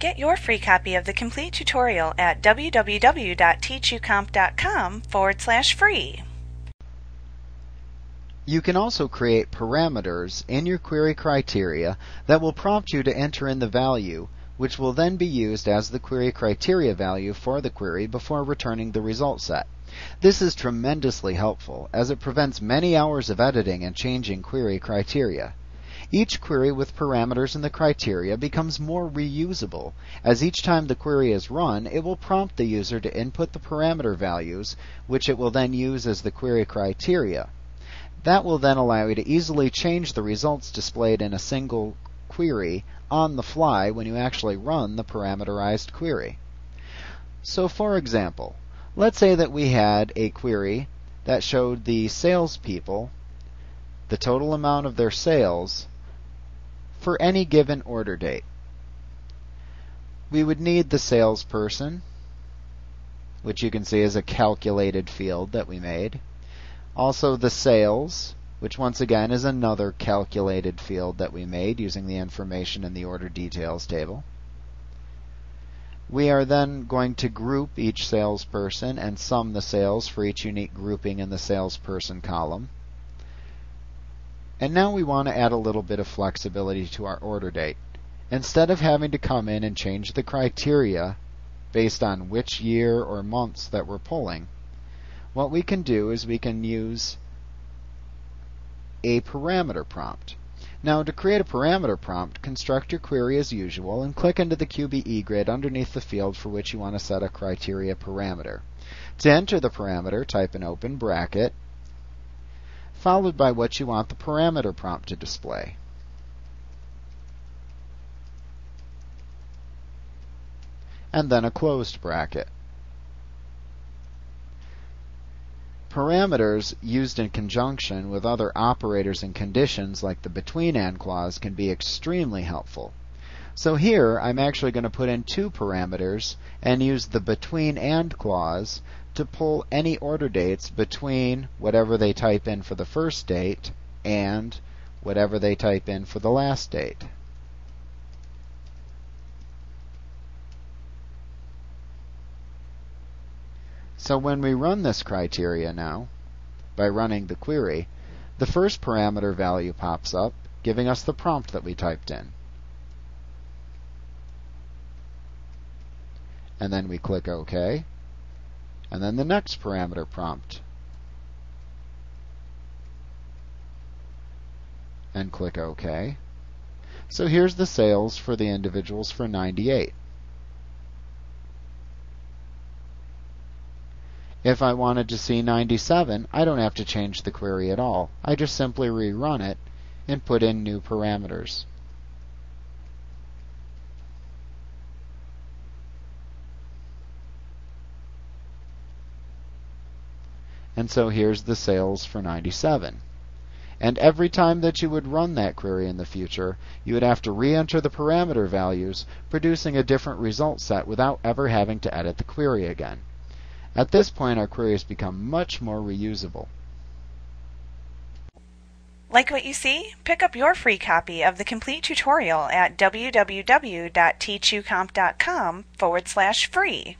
Get your free copy of the complete tutorial at www.teachucomp.com forward slash free. You can also create parameters in your query criteria that will prompt you to enter in the value, which will then be used as the query criteria value for the query before returning the result set. This is tremendously helpful as it prevents many hours of editing and changing query criteria. Each query with parameters in the criteria becomes more reusable, as each time the query is run, it will prompt the user to input the parameter values, which it will then use as the query criteria. That will then allow you to easily change the results displayed in a single query on the fly when you actually run the parameterized query. So for example, let's say that we had a query that showed the salespeople the total amount of their sales for any given order date. We would need the salesperson, which you can see is a calculated field that we made. Also the sales, which once again is another calculated field that we made using the information in the order details table. We are then going to group each salesperson and sum the sales for each unique grouping in the salesperson column. And now we want to add a little bit of flexibility to our order date. Instead of having to come in and change the criteria based on which year or months that we're pulling, what we can do is we can use a parameter prompt. Now to create a parameter prompt, construct your query as usual and click into the QBE grid underneath the field for which you want to set a criteria parameter. To enter the parameter, type an open bracket followed by what you want the parameter prompt to display. And then a closed bracket. Parameters used in conjunction with other operators and conditions like the between and clause can be extremely helpful. So here I'm actually going to put in two parameters and use the between and clause to pull any order dates between whatever they type in for the first date and whatever they type in for the last date. So when we run this criteria now, by running the query, the first parameter value pops up, giving us the prompt that we typed in. And then we click OK and then the next parameter prompt. And click OK. So here's the sales for the individuals for 98. If I wanted to see 97, I don't have to change the query at all. I just simply rerun it and put in new parameters. And so here's the sales for 97. And every time that you would run that query in the future, you would have to re-enter the parameter values, producing a different result set without ever having to edit the query again. At this point, our queries become much more reusable. Like what you see? Pick up your free copy of the complete tutorial at www.teachucomp.com forward slash free.